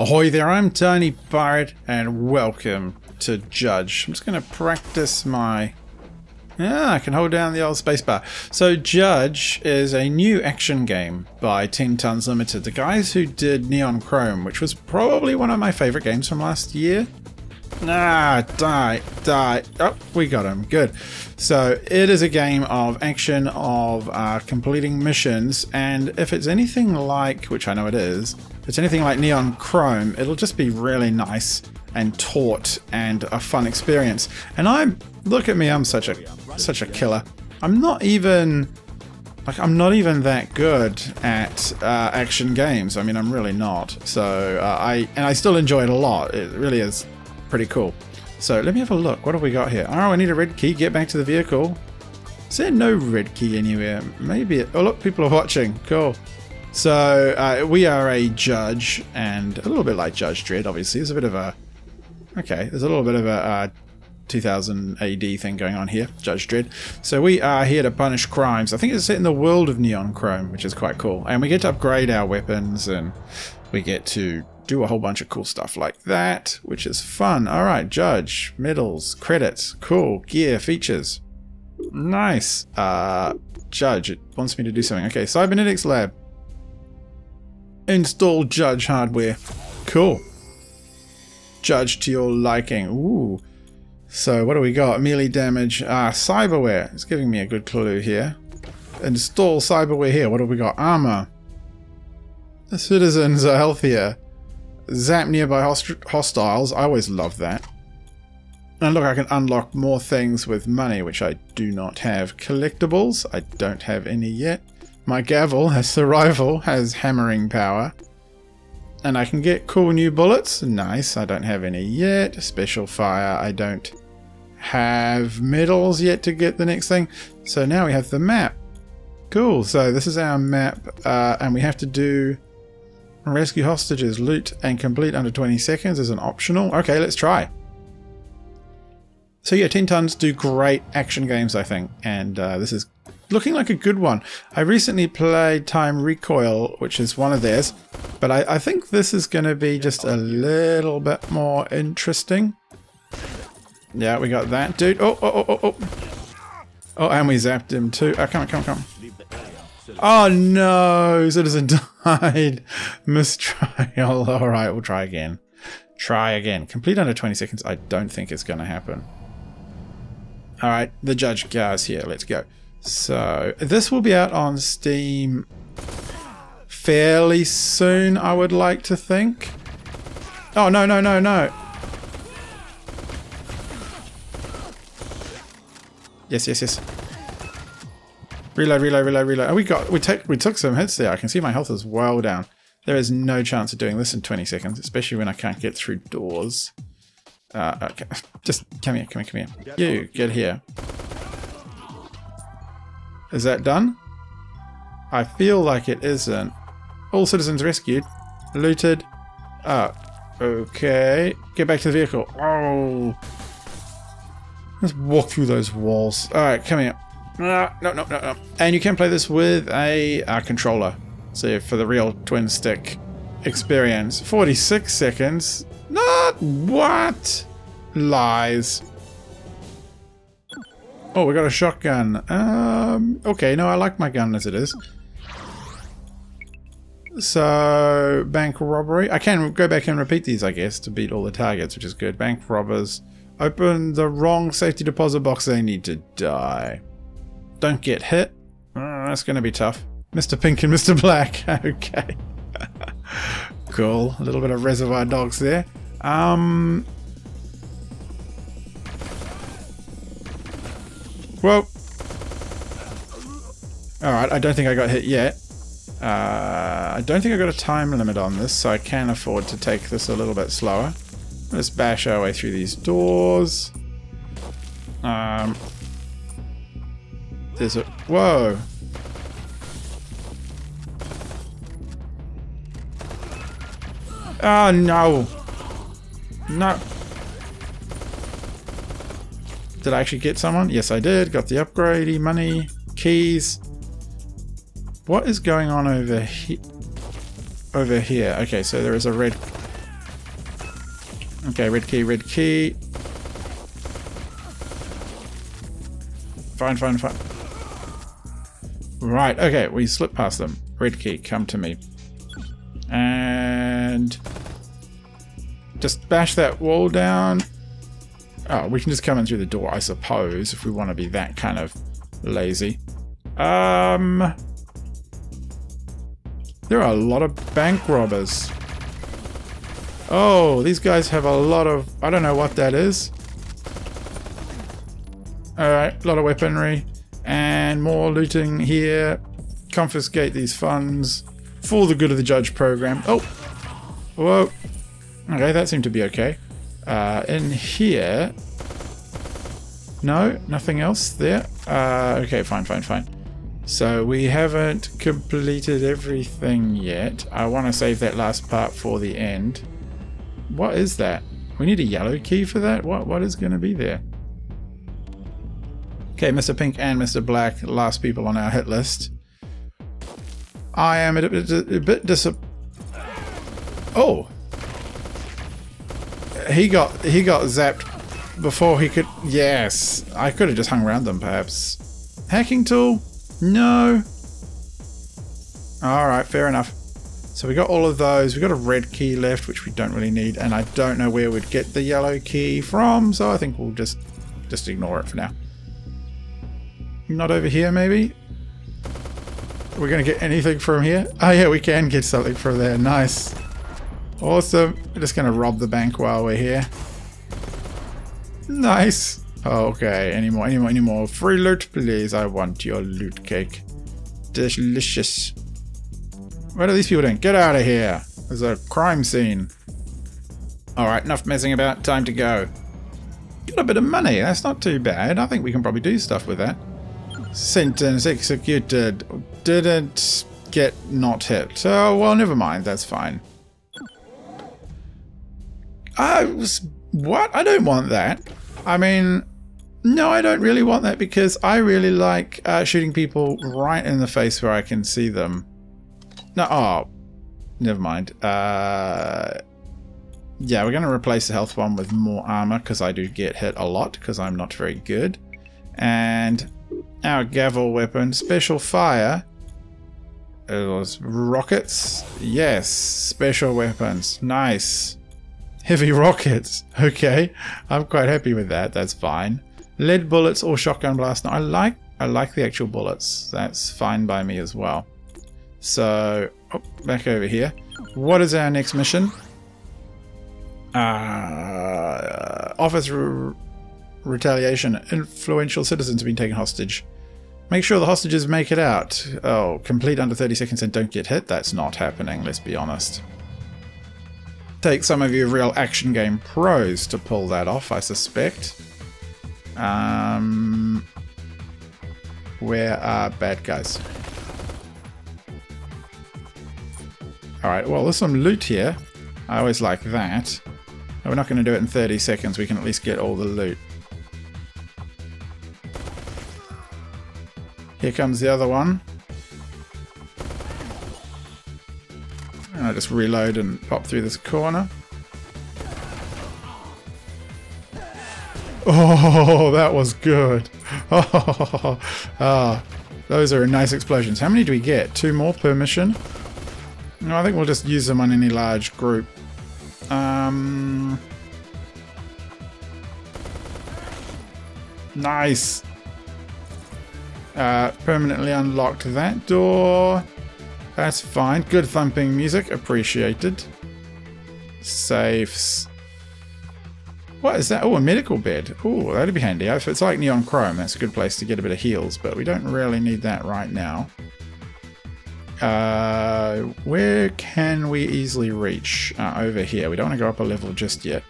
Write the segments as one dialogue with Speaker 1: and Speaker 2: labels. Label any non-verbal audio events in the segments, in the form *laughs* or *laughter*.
Speaker 1: Ahoy there, I'm Tiny Pirate and welcome to Jydge. I'm just going to practice my... Yeah, I can hold down the old spacebar. So Jydge is a new action game by 10 Tons Limited. The guys who did Neon Chrome, which was probably one of my favorite games from last year. Ah, die, die. Oh, we got him. Good. So it is a game of action, of uh, completing missions, and if it's anything like, which I know it is, it's anything like Neon Chrome, it'll just be really nice and taut and a fun experience. And I'm look at me, I'm such a such a killer. I'm not even like I'm not even that good at uh, action games. I mean, I'm really not. So uh, I and I still enjoy it a lot. It really is pretty cool. So let me have a look. What have we got here? Oh, I need a red key. Get back to the vehicle. Is there no red key anywhere? Maybe. It, oh, look, people are watching. Cool. So uh, we are a judge, and a little bit like Judge Dredd, obviously. There's a bit of a okay. There's a little bit of a uh, 2000 AD thing going on here, Judge Dredd. So we are here to punish crimes. I think it's set in the world of Neon Chrome, which is quite cool. And we get to upgrade our weapons, and we get to do a whole bunch of cool stuff like that, which is fun. All right, Judge, medals, credits, cool, gear, features. Nice. Uh, Judge, it wants me to do something. Okay, Cybernetics Lab. Install Judge hardware. Cool. Judge to your liking. Ooh. So what do we got? Melee damage. Ah, cyberware. It's giving me a good clue here. Install cyberware here. What do we got? Armor. The citizens are healthier. Zap nearby host hostiles. I always love that. And look, I can unlock more things with money, which I do not have. Collectibles. I don't have any yet. My gavel has survival, has hammering power. And I can get cool new bullets. Nice, I don't have any yet. Special fire, I don't have medals yet to get the next thing. So now we have the map. Cool, so this is our map, uh, and we have to do rescue hostages, loot, and complete under 20 seconds as an optional. Okay, let's try. So yeah, 10 Tons do great action games, I think, and uh, this is looking like a good one. I recently played Time Recoil, which is one of theirs, but I, I think this is going to be just a little bit more interesting. Yeah, we got that dude. Oh, oh, oh, oh, oh. Oh, and we zapped him too. Oh, come on, come on, come on. Oh no, Citizen *laughs* died. Mistrial. *laughs* Alright, we'll try again. Try again. Complete under 20 seconds. I don't think it's going to happen. Alright, the judge car's here. Let's go. So, this will be out on Steam fairly soon, I would like to think. Oh, no, no, no, no. Yes, yes, yes. Reload, reload, reload, reload. Oh, we got, we, took we took some hits there. I can see my health is well down. There is no chance of doing this in 20 seconds, especially when I can't get through doors. Uh, okay. *laughs* Just come here, come here, come here. You, get here. Is that done? I feel like it isn't. All citizens rescued. Looted. Ah, okay. Get back to the vehicle. Oh. Let's walk through those walls. Alright, come here. Ah, no, no, no, no. And you can play this with a uh, controller. So for the real twin stick experience. 46 seconds. Not what? Lies. Oh, we got a shotgun. Um, okay, no, I like my gun as it is. So, bank robbery. I can go back and repeat these, I guess, to beat all the targets, which is good. Bank robbers. Open the wrong safety deposit box, they need to die. Don't get hit. Uh, that's going to be tough. Mr. Pink and Mr. Black. *laughs* okay. *laughs* cool. A little bit of Reservoir Dogs there. Um, Whoa. Alright, I don't think I got hit yet. Uh, I don't think I got a time limit on this, so I can afford to take this a little bit slower. Let's bash our way through these doors. Um, there's a... Whoa! Oh, no! No! Did I actually get someone? Yes, I did. Got the upgrade money, keys. What is going on over here? Over here. Okay, so there is a red Okay, red key, red key. Fine, fine, fine. Right, okay, we slip past them. Red key, come to me. And just bash that wall down. Oh, we can just come in through the door, I suppose, if we want to be that kind of lazy. Um, there are a lot of bank robbers. Oh, these guys have a lot of... I don't know what that is. Alright, a lot of weaponry. And more looting here. Confiscate these funds. For the good of the judge program. Oh! Whoa! Okay, that seemed to be okay. Uh, in here... No, nothing else there. Uh, okay, fine, fine, fine. So we haven't completed everything yet. I want to save that last part for the end. What is that? We need a yellow key for that? What What is going to be there? Okay, Mr. Pink and Mr. Black, last people on our hit list. I am a bit, a bit disappointed. Oh! He got he got zapped before he could... Yes! I could have just hung around them, perhaps. Hacking tool? No. Alright, fair enough. So we got all of those. We got a red key left, which we don't really need, and I don't know where we'd get the yellow key from, so I think we'll just just ignore it for now. Not over here, maybe? We're gonna get anything from here? Oh yeah, we can get something from there. Nice. Awesome. We're just gonna rob the bank while we're here. Nice. Okay, any more, any more, any more. Free loot, please. I want your loot cake. Delicious. What are these people doing? Get out of here. There's a crime scene. Alright, enough messing about. Time to go. Got a bit of money. That's not too bad. I think we can probably do stuff with that. Sentence executed. Didn't get not hit. Oh, well, never mind. That's fine. I was... What? I don't want that. I mean, no, I don't really want that because I really like uh, shooting people right in the face where I can see them. No, oh, never mind. Uh, yeah, we're going to replace the health one with more armor because I do get hit a lot because I'm not very good. And our gavel weapon, special fire. Those rockets. Yes, special weapons. Nice. Heavy rockets. Okay, I'm quite happy with that. That's fine. Lead bullets or shotgun blast. Now, I like I like the actual bullets. That's fine by me as well. So, oh, back over here. What is our next mission? Uh, office re retaliation. Influential citizens have been taken hostage. Make sure the hostages make it out. Oh, complete under 30 seconds and don't get hit? That's not happening, let's be honest. Take some of you real action game pros to pull that off, I suspect. Um, where are bad guys? Alright, well there's some loot here. I always like that. we're not going to do it in 30 seconds, we can at least get all the loot. Here comes the other one. I just reload and pop through this corner. *laughs* Oh, that was good. Oh, *laughs* ah, those are nice explosions. How many do we get? Two more per mission? No, I think we'll just use them on any large group. Um, nice. Uh, permanently unlocked that door. That's fine. Good thumping music. Appreciated. Safes. What is that? Oh, a medical bed. Oh, that'd be handy. If it's like Neon Chrome, that's a good place to get a bit of heals, but we don't really need that right now. Uh, where can we easily reach? Uh, over here. We don't want to go up a level just yet.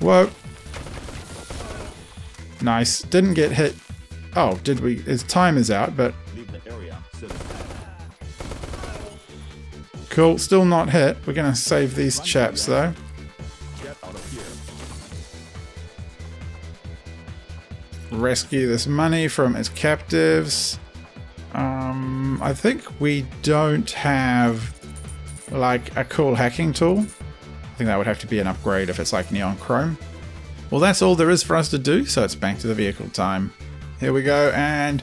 Speaker 1: Whoa. Nice. Didn't get hit. Oh, did we? His time is out, but... Cool. Still not hit. We're going to save these chaps, though. rescue this money from its captives. Um, I think we don't have like a cool hacking tool. I think that would have to be an upgrade if it's like neon chrome. Well, that's all there is for us to do, so it's back to the vehicle time. Here we go, and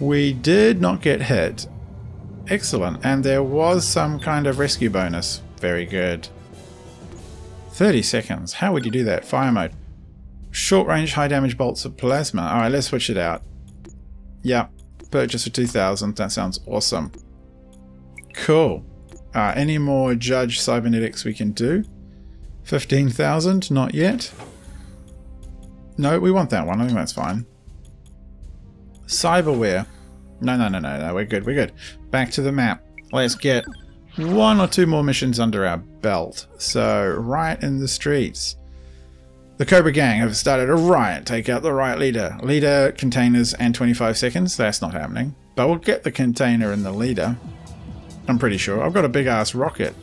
Speaker 1: we did not get hit. Excellent, and there was some kind of rescue bonus. Very good. 30 seconds. How would you do that? Fire mode. Short range, high damage bolts of plasma. Alright, let's switch it out. Yeah, purchase for 2000. That sounds awesome. Cool. Uh, any more Judge Cybernetics we can do? 15,000? Not yet. No, we want that one. I think that's fine. Cyberware. No, no, no, no, no. We're good. We're good. Back to the map. Let's get one or two more missions under our belt. So, right in the streets. The Cobra Gang have started a riot. Take out the riot leader. Leader, containers, and 25 seconds. That's not happening. But we'll get the container and the leader. I'm pretty sure. I've got a big ass rocket.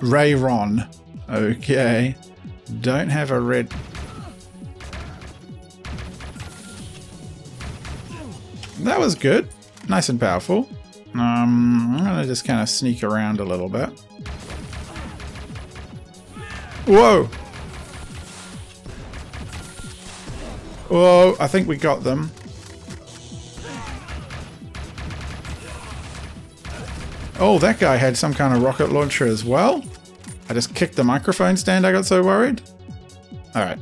Speaker 1: Ray Ron. Okay. Don't have a red... That was good. Nice and powerful. Um, I'm gonna just kind of sneak around a little bit. Whoa! Whoa, I think we got them. Oh, that guy had some kind of rocket launcher as well. I just kicked the microphone stand, I got so worried. Alright.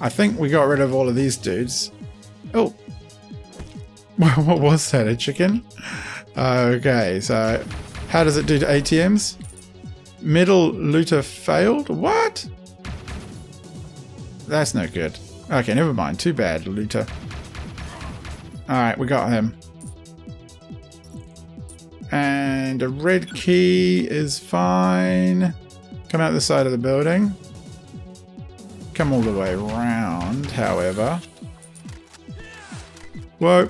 Speaker 1: I think we got rid of all of these dudes. Oh. *laughs* what was that, a chicken? Uh, okay, so how does it do to ATMs? Middle looter failed? What? That's no good. Okay, never mind. Too bad, looter. Alright, we got him. And a red key is fine. Come out the side of the building. Come all the way around, however. Whoa.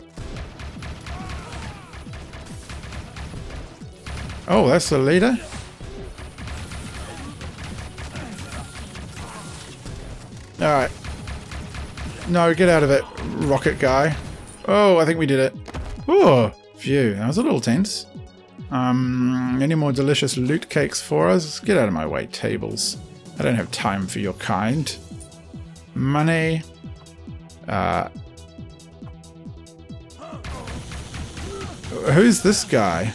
Speaker 1: Oh, that's the leader? Alright. No, get out of it, rocket guy. Oh, I think we did it. Oh, phew, that was a little tense. Um, any more delicious loot cakes for us? Get out of my way, tables. I don't have time for your kind. Money. Uh, who's this guy?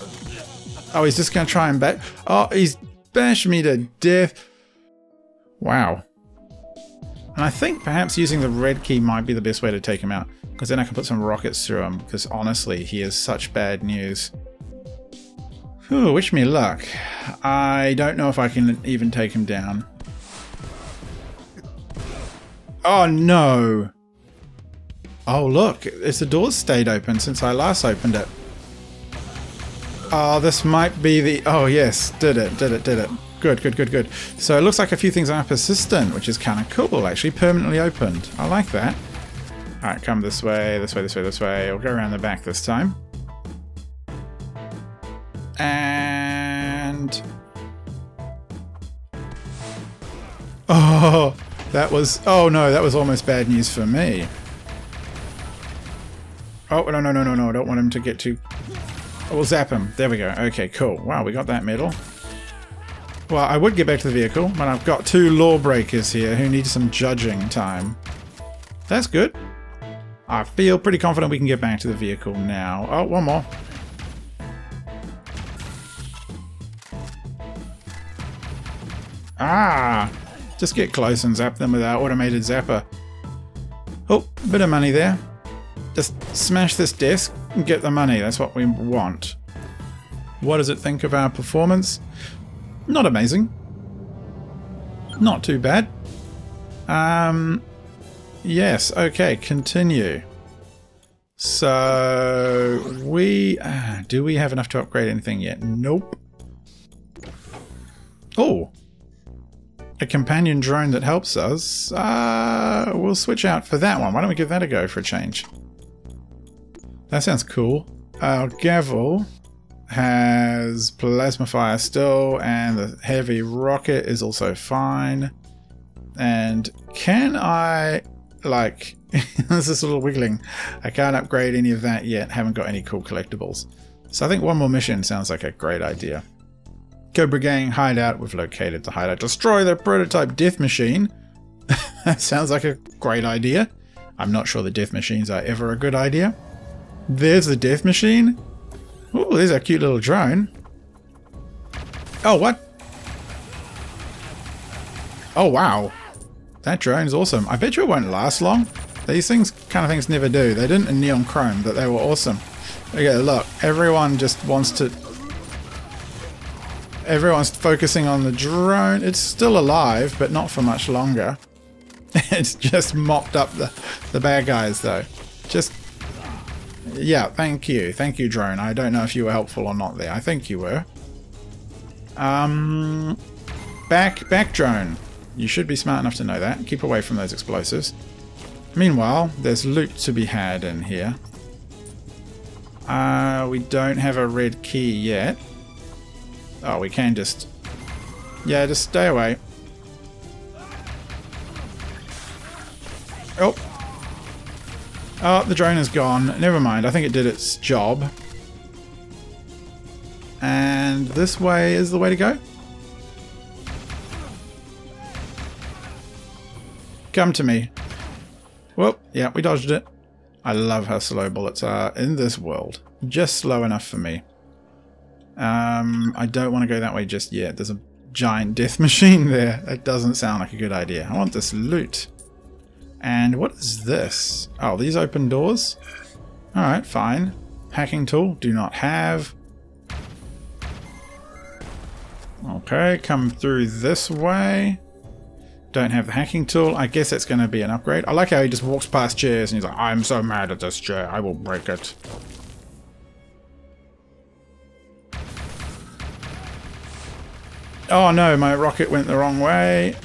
Speaker 1: Oh, he's just going to try and back. Oh, he's bashed me to death. Wow. And I think perhaps using the red key might be the best way to take him out. Because then I can put some rockets through him. Because honestly, he is such bad news. Ooh, wish me luck. I don't know if I can even take him down. Oh no! Oh look, it's the doors stayed open since I last opened it. Oh, this might be the... Oh yes, did it, did it, did it. Good, good, good, good. So it looks like a few things are persistent, which is kind of cool actually. Permanently opened. I like that. Alright, come this way, this way, this way, this way. We'll go around the back this time. And... Oh, that was... Oh no, that was almost bad news for me. Oh, no, no, no, no, no. I don't want him to get too... Oh, we'll zap him. There we go. Okay, cool. Wow, we got that medal. Well, I would get back to the vehicle, but I've got two lawbreakers here who need some judging time. That's good. I feel pretty confident we can get back to the vehicle now. Oh, one more. Ah! Just get close and zap them with our automated zapper. Oh, bit of money there. Just smash this desk get the money. That's what we want. What does it think of our performance? Not amazing. Not too bad. Um, yes, okay, continue. So, we... Uh, do we have enough to upgrade anything yet? Nope. Oh, a companion drone that helps us, uh, we'll switch out for that one. Why don't we give that a go for a change? That sounds cool. Our Gavel has plasma fire still, and the heavy rocket is also fine. And can I, like, there's *laughs* this little wiggling. I can't upgrade any of that yet. Haven't got any cool collectibles. So I think one more mission sounds like a great idea. Cobra Gang hideout. We've located the hideout. Destroy the prototype death machine. *laughs* that sounds like a great idea. I'm not sure the death machines are ever a good idea. There's the death machine. Oh, there's a cute little drone. Oh, what? Oh, wow. That drone's awesome. I bet you it won't last long. These things, kind of things never do. They didn't in Neon Chrome, but they were awesome. Okay, look. Everyone just wants to... Everyone's focusing on the drone. It's still alive, but not for much longer. *laughs* it's just mopped up the, the bad guys, though. Just... Yeah, thank you. Thank you, drone. I don't know if you were helpful or not there. I think you were. Um... Back, back drone. You should be smart enough to know that. Keep away from those explosives. Meanwhile, there's loot to be had in here. Uh, we don't have a red key yet. Oh, we can just... Yeah, just stay away. Oh. Oh, the drone is gone. Never mind. I think it did its job. And this way is the way to go? Come to me. Well, yeah, we dodged it. I love how slow bullets are in this world. Just slow enough for me. Um, I don't want to go that way just yet. There's a giant death *laughs* machine there. That doesn't sound like a good idea. I want this loot. And what is this? Oh, these open doors? Alright, fine. Hacking tool, do not have. Okay, come through this way. Don't have the hacking tool. I guess that's going to be an upgrade. I like how he just walks past chairs and he's like, I'm so mad at this chair. I will break it. Oh no, my rocket went the wrong way.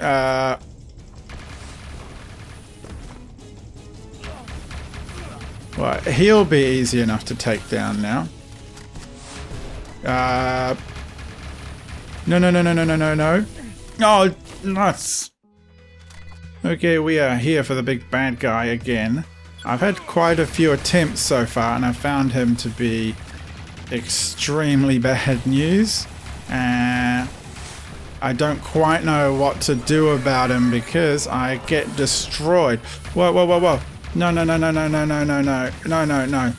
Speaker 1: Uh... Well, he'll be easy enough to take down now. Uh... No, no, no, no, no, no, no, no. Oh, nuts. Okay, we are here for the big bad guy again. I've had quite a few attempts so far, and I found him to be extremely *laughs* bad news. Uh, I don't quite know what to do about him because I get destroyed. Whoa, whoa, whoa, whoa. No, no, no, no, no, no, no, no, no, no, no, no.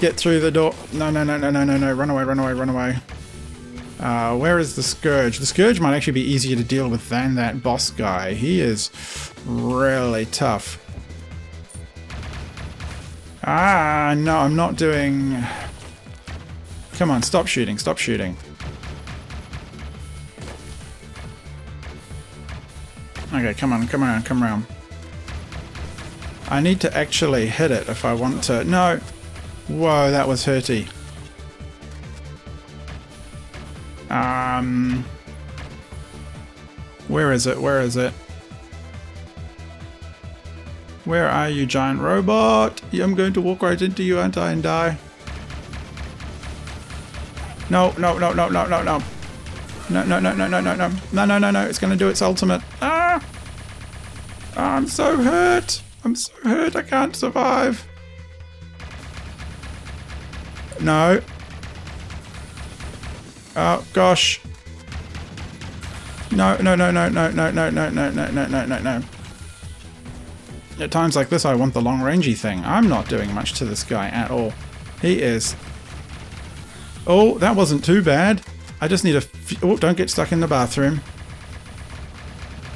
Speaker 1: Get through the door. No, no, no, no, no, no, no. Run away, run away, run away. Uh, where is the Scourge? The Scourge might actually be easier to deal with than that boss guy. He is really tough. Ah, no, I'm not doing... Come on, stop shooting, stop shooting. Okay, come on, come around, come around. I need to actually hit it if I want to... No! Whoa, that was hurty. Um, where is it? Where is it? Where are you, giant robot? I'm going to walk right into you, aren't I, and die. No, no, no, no, no, no, no. No, no, no, no, no, no, no. No, no, no, no. It's going to do its ultimate. Ah! I'm so hurt. I'm so hurt. I can't survive. No. Oh, gosh. No, no, no, no, no, no, no, no, no, no, no, no, no, no. At times like this, I want the long-rangey thing. I'm not doing much to this guy at all. He is... Oh, that wasn't too bad. I just need a Oh, don't get stuck in the bathroom.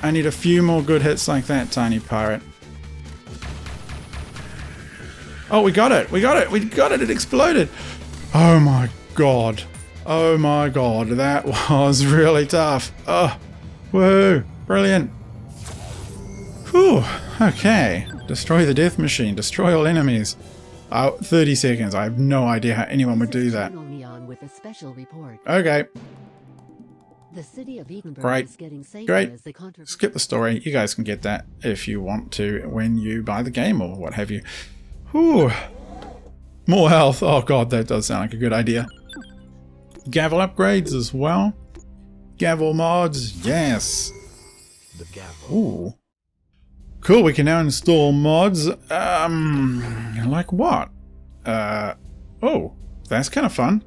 Speaker 1: I need a few more good hits like that, tiny pirate. Oh, we got it! We got it! We got it! It exploded! Oh my god. Oh my god, that *laughs* was really tough. Oh, woo, brilliant. Whew, okay. Destroy the death machine, destroy all enemies. Uh, 30 seconds, I have no idea how anyone would do that. Okay.
Speaker 2: The city of Edenbyrg
Speaker 1: Great.
Speaker 2: is getting safer
Speaker 1: Great.
Speaker 2: as the controversy
Speaker 1: Skip the story. You guys can get that if you want to when you buy the game or what have you. Whew. More health. Oh god, that does sound like a good idea. Gavel upgrades as well. Gavel mods, yes.
Speaker 3: The gavel.
Speaker 1: Ooh. Cool, we can now install mods. Um, like what? Uh, oh, That's kind of fun.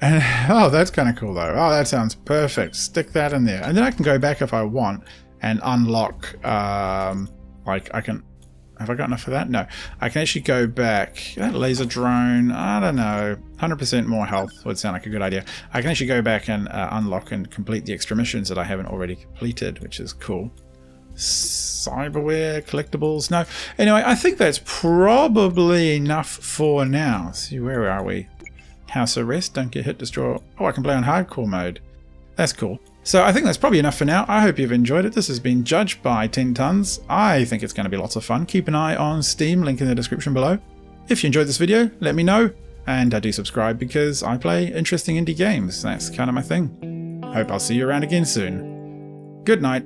Speaker 1: And, *laughs* oh, that's kind of cool though. Oh, that sounds perfect. Stick that in there. And then I can go back if I want and unlock, um, like I can, have I got enough for that? No. I can actually go back, that laser drone, I don't know, 100% more health would sound like a good idea. I can actually go back and uh, unlock and complete the extra missions that I haven't already completed, which is cool. Cyberware, collectibles, no. Anyway, I think that's probably enough for now. See, where are we? House arrest, don't get hit, destroy. Oh, I can play on hardcore mode. That's cool. So I think that's probably enough for now. I hope you've enjoyed it. This has been judged by 10 tons. I think it's going to be lots of fun. Keep an eye on Steam, link in the description below. If you enjoyed this video, let me know. And I do subscribe because I play interesting indie games. That's kind of my thing. Hope I'll see you around again soon. Good night.